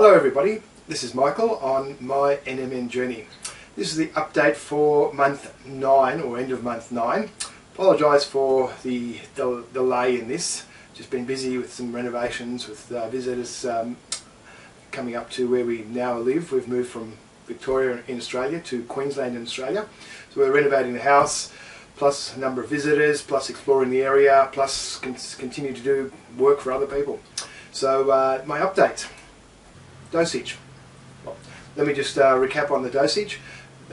Hello everybody, this is Michael on my NMN journey. This is the update for month 9 or end of month 9. Apologise for the del delay in this, just been busy with some renovations with uh, visitors um, coming up to where we now live. We've moved from Victoria in Australia to Queensland in Australia. So we're renovating the house, plus a number of visitors, plus exploring the area, plus con continue to do work for other people. So uh, my update dosage. Let me just uh, recap on the dosage.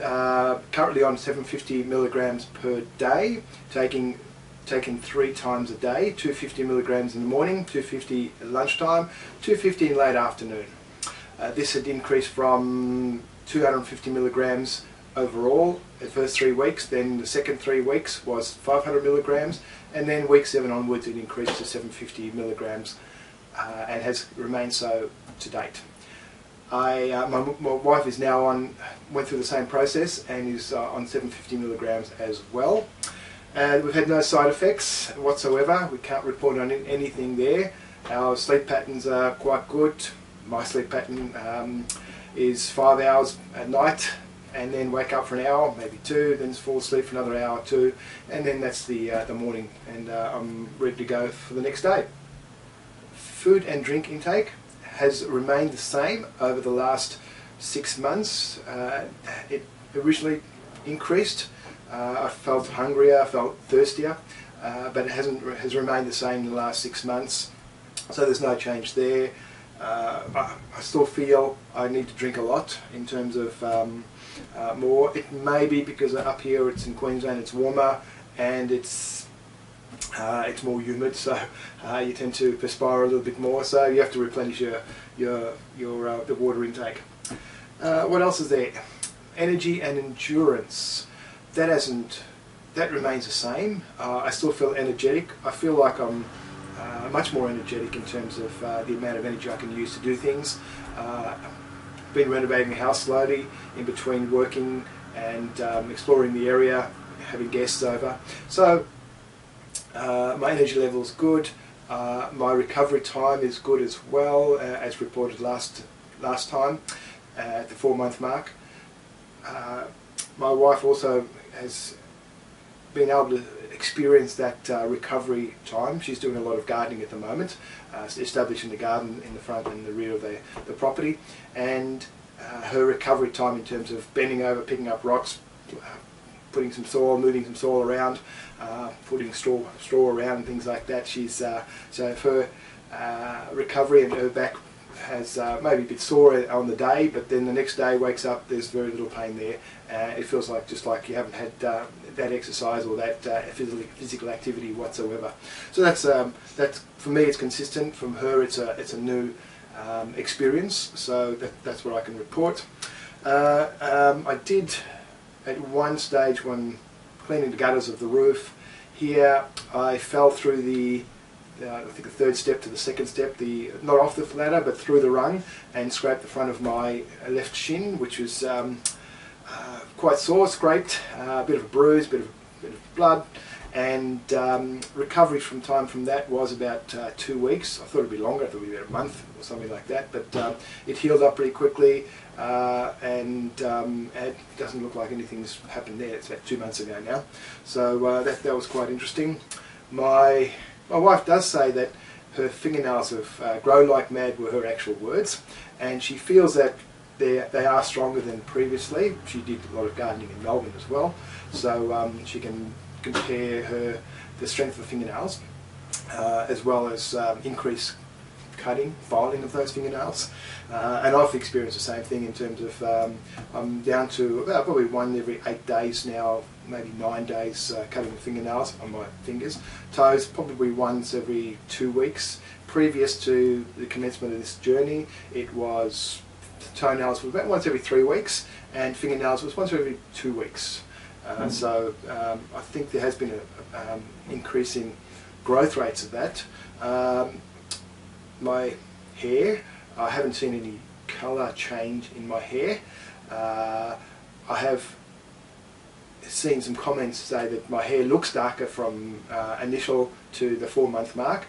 Uh, currently on 750 milligrams per day, taking taken three times a day, 250 milligrams in the morning, 250 at lunchtime, 250 in late afternoon. Uh, this had increased from 250 milligrams overall the first three weeks, then the second three weeks was 500 milligrams, and then week seven onwards it increased to 750 milligrams uh, and has remained so to date. I, uh, my, my, wife is now on, went through the same process and is uh, on 750 milligrams as well. And we've had no side effects whatsoever. We can't report on anything there. Our sleep patterns are quite good. My sleep pattern um, is five hours at night and then wake up for an hour, maybe two, then fall asleep for another hour or two, and then that's the, uh, the morning and uh, I'm ready to go for the next day. Food and drink intake has remained the same over the last six months. Uh, it originally increased. Uh, I felt hungrier, I felt thirstier, uh, but it hasn't has remained the same in the last six months. So there's no change there. Uh, I, I, still feel I need to drink a lot in terms of um, uh, more. It may be because up here it's in Queensland, it's warmer and it's uh, it's more humid, so uh, you tend to perspire a little bit more. So you have to replenish your your your uh, the water intake. Uh, what else is there? Energy and endurance. That hasn't. That remains the same. Uh, I still feel energetic. I feel like I'm uh, much more energetic in terms of the amount of energy I can use to do things. been renovating the house slowly in between working and um, exploring the area, having guests over. So uh, my energy level is good. Uh, my recovery time is good as well, uh, as reported last last time uh, at the four month mark. Uh, my wife also has been able to experience that uh, recovery time. She's doing a lot of gardening at the moment, establishing the garden in the front and the rear of the, the property, and her recovery time in terms of bending over, picking up rocks, putting some soil, moving some soil around, uh, putting straw straw around and things like that. She's uh, so her uh, recovery and her back has uh, maybe a bit sore on the day, but then the next day wakes up, there's very little pain there. Uh, it feels like just like you haven't had uh, that exercise or that physical physical activity whatsoever. So that's um, that's for me, it's consistent. From her, it's a it's a new um, experience. So that, that's what I can report. Um, I did at one stage when cleaning the gutters of the roof. Here I fell through the uh, I think the third step to the second step, the not off the ladder but through the rung and scraped the front of my left shin which was um, uh, quite sore, scraped, uh, a bit of a bruise, a bit of, bit of blood and um, recovery from time from that was about uh, two weeks. I thought it'd be longer, I thought it'd be about a month or something like that, but uh, it healed up pretty quickly uh, and um, it doesn't look like anything's happened there. It's about two months ago now, so uh, that, that was quite interesting. My, my wife does say that her fingernails have uh, grown like mad were her actual words, and she feels that they they are stronger than previously. She did a lot of gardening in Melbourne as well, so um, she can compare her the strength of the fingernails uh, as well as um, increase cutting, filing of those fingernails. Uh, and I've experienced the same thing in terms of um, I'm down to about probably one every eight days now, maybe nine days uh, cutting the fingernails on my fingers. Toes probably once every two weeks. Previous to the commencement of this journey, it was toenails was about once every three weeks, and fingernails was once every two weeks. Uh. So um, I think there has been an um, increase in growth rates of that. Um, my hair, I haven't seen any colour change in my hair. Uh, I have seen some comments say that my hair looks darker from uh, initial to the four month mark.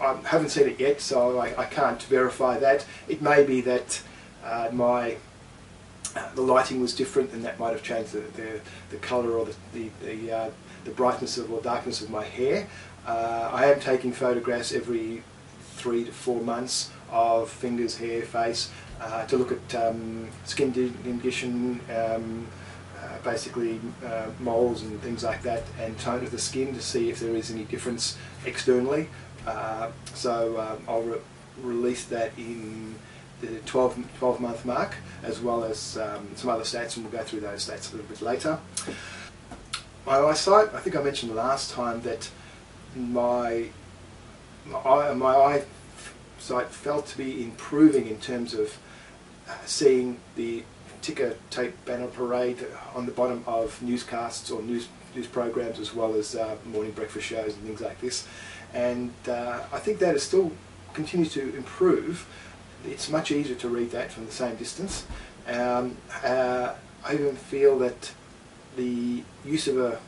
I haven't seen it yet, so I, I can't verify that. It may be that uh, my the lighting was different, and that might have changed the the, the colour or the the the, uh, the, brightness of or darkness of my hair. Uh, I am taking photographs every three to four months of fingers, hair, face uh, to look at um, skin condition. Um, uh, basically uh, moles and things like that and tone of the skin to see if there is any difference externally. Uh, so um, I'll re release that in the 12, 12 month mark as well as um, some other stats and we'll go through those stats a little bit later. My eyesight, I think I mentioned last time that my my eye, my eyesight felt to be improving in terms of uh, seeing the ticker tape banner parade on the bottom of newscasts or news news programs as well as uh, morning breakfast shows and things like this. And uh, I think that is still continues to improve. It's much easier to read that from the same distance. Um, uh, I even feel that the use of a,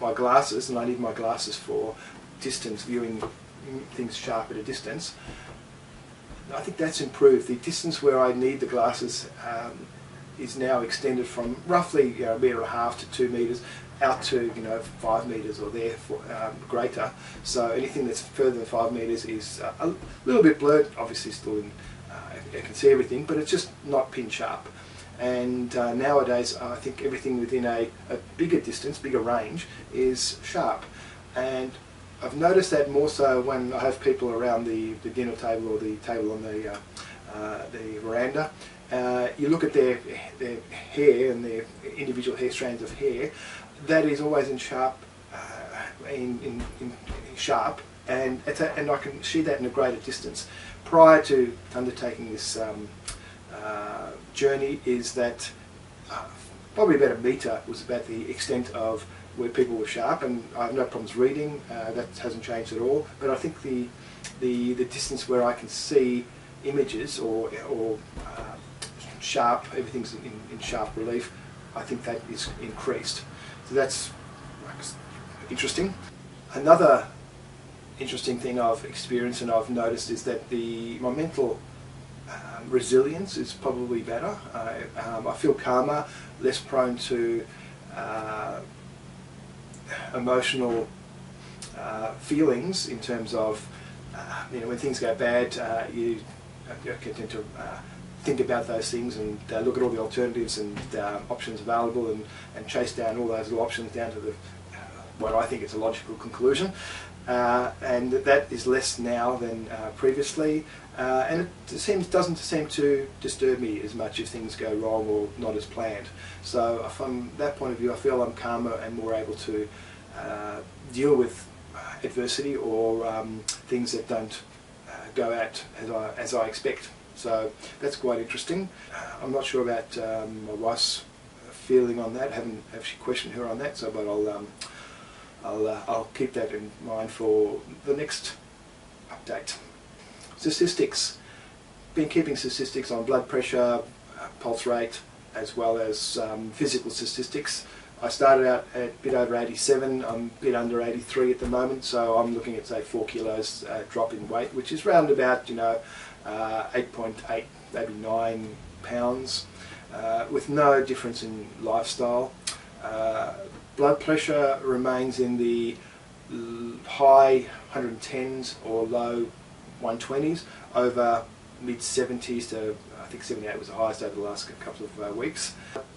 my glasses, and I need my glasses for distance viewing things sharp at a distance, I think that's improved. The distance where I need the glasses um, is now extended from roughly you know, a metre and a half to two metres out to you know five metres or there for, um, greater. So anything that's further than five metres is uh, a little bit blurred. Obviously, still in, uh, I can see everything, but it's just not pin sharp. And uh, nowadays, I think everything within a, a bigger distance, bigger range, is sharp. And I've noticed that more so when I have people around the, the dinner table or the table on the uh, uh, the veranda uh, you look at their, their hair and their individual hair strands of hair, that is always in sharp, uh, in, in, in, sharp, and, a, and I can see that in a greater distance. Prior to undertaking this um, uh, journey is that uh, probably about a metre was about the extent of where people were sharp, and I have no problems reading, uh, that hasn't changed at all, but I think the, the, the distance where I can see images or, or uh, sharp, everything's in, in sharp relief, I think that is increased. So that's interesting. Another interesting thing I've experienced and I've noticed is that the my mental um, resilience is probably better. I, um, I feel calmer, less prone to uh, emotional uh, feelings in terms of uh, you know when things go bad, uh, you, you tend to uh, think about those things and uh, look at all the alternatives and uh, options available and, and chase down all those little options down to the what I think is a logical conclusion. Uh, and that is less now than uh, previously, uh, and it seems doesn't seem to disturb me as much if things go wrong or not as planned. So from that point of view, I feel I'm calmer and more able to deal with adversity or um, things that don't go out as I, as I expect. So that's quite interesting. I'm not sure about um, my wife's feeling on that. I haven't actually questioned her on that. So, but I'll um, I'll uh, I'll keep that in mind for the next update. Statistics. Been keeping statistics on blood pressure, uh, pulse rate, as well as um, physical statistics. I started out at a bit over 87, I'm a bit under 83 at the moment, so I'm looking at say 4 kilos uh, drop in weight, which is round about, you know, 8.8, uh, maybe 9 pounds, uh, with no difference in lifestyle. Blood pressure remains in the high 110s or low 120s over mid 70s to I think 78 was the highest over the last couple of uh, weeks.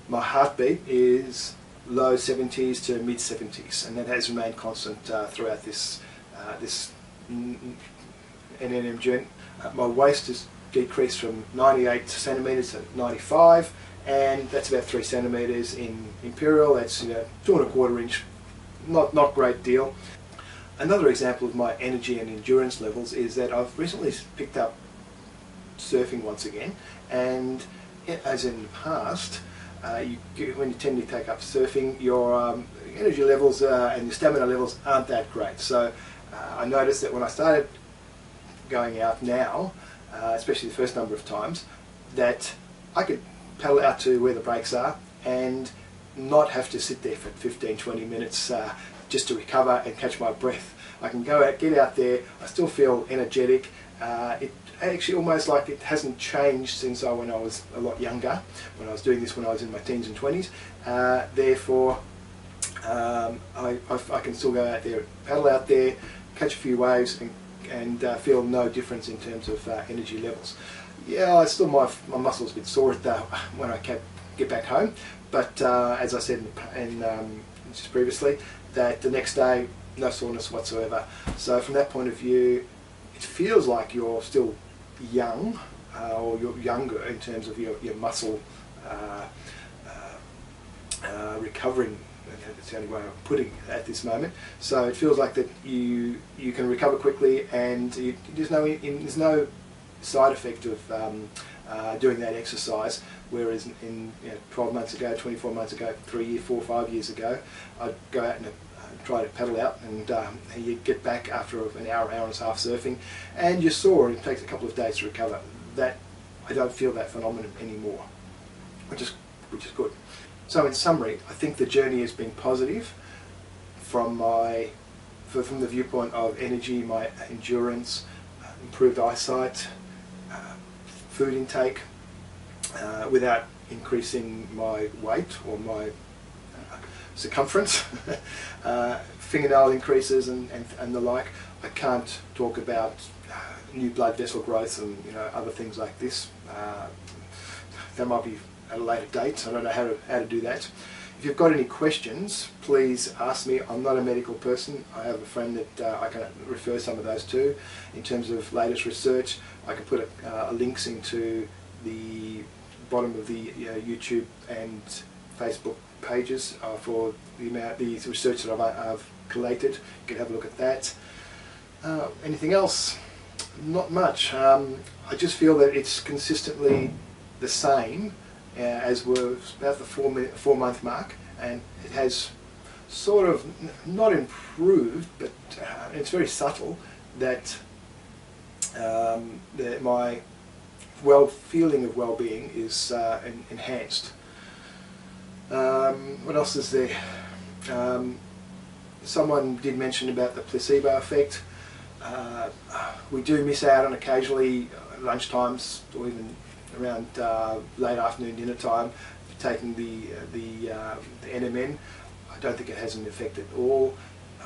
My heartbeat is low 70s to mid 70s and that has remained constant uh, throughout this uh, this NMN journey. Uh, my waist has decreased from 98 centimetres to 95 and that's about 3 centimetres in imperial, that's you know, two and a quarter inch, not, not great deal. Another example of my energy and endurance levels is that I've recently picked up surfing once again. And as in the past uh, you, when you tend to take up surfing your um, energy levels uh, and your stamina levels aren't that great. So uh, I noticed that when I started going out now, uh, especially the first number of times, that I could paddle out to where the breaks are and not have to sit there for 15, 20 minutes uh, just to recover and catch my breath. I can go out, get out there, I still feel energetic. Uh, it actually almost like it hasn't changed since I, when I was a lot younger, when I was doing this when I was in my teens and 20s. Uh, therefore, um, I, I, I, can still go out there, paddle out there, catch a few waves and, and uh, feel no difference in terms of uh, energy levels. Yeah, I still my, my muscles a bit sore at the, when I get back home, but uh, as I said in, in um, just previously, that the next day no soreness whatsoever. So from that point of view, it feels like you're still young, uh, or you're younger in terms of your, your muscle uh, uh, uh recovering. That's the only way of putting it at this moment. So it feels like that you you can recover quickly, and you, there's no in, there's no side effect of um, uh, doing that exercise. Whereas in you know, 12 months ago, 24 months ago, three, year, four, five years ago, I'd go out and try to paddle out and um, you get back after an hour, hour and a half surfing and you're sore it takes a couple of days to recover. That I don't feel that phenomenon anymore, which is, which is good. So in summary, I think the journey has been positive from my from the viewpoint of energy, my endurance, uh, improved eyesight, uh, food intake, uh, without increasing my weight or my circumference, uh, fingernail increases and, and, and, the like. I can't talk about uh, new blood vessel growth and you know other things like this. Uh, that might be at a later date. I don't know how to, how to do that. If you've got any questions, please ask me. I'm not a medical person. I have a friend that uh, I can refer some of those to. In terms of latest research, I can put a, uh, links into the bottom of the uh, YouTube and Facebook pages uh, for the amount, the research that I've, I've, collated. You can have a look at that. Uh, anything else? Not much. Um, I just feel that it's consistently the same uh, as we're about the four, four month mark, and it has sort of not improved, but uh, it's very subtle that, um, that my well feeling of well-being is uh, en enhanced. Um, what else is there? Um, someone did mention about the placebo effect. Uh, we do miss out on occasionally uh, lunchtimes or even around uh, late afternoon dinner time taking the uh, the, uh, the, NMN. I don't think it has an effect at all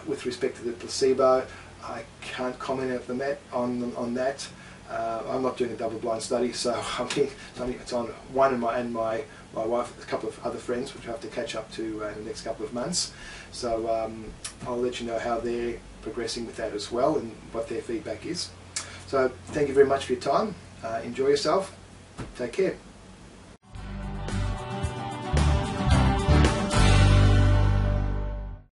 with respect to the placebo. I can't comment on that. On, on that. Uh, I'm not doing a double-blind study, so I mean, it's on one and my and my my wife, a couple of other friends, which I have to catch up to uh, in the next couple of months. So um, I'll let you know how they're progressing with that as well and what their feedback is. So thank you very much for your time. Uh, enjoy yourself. Take care.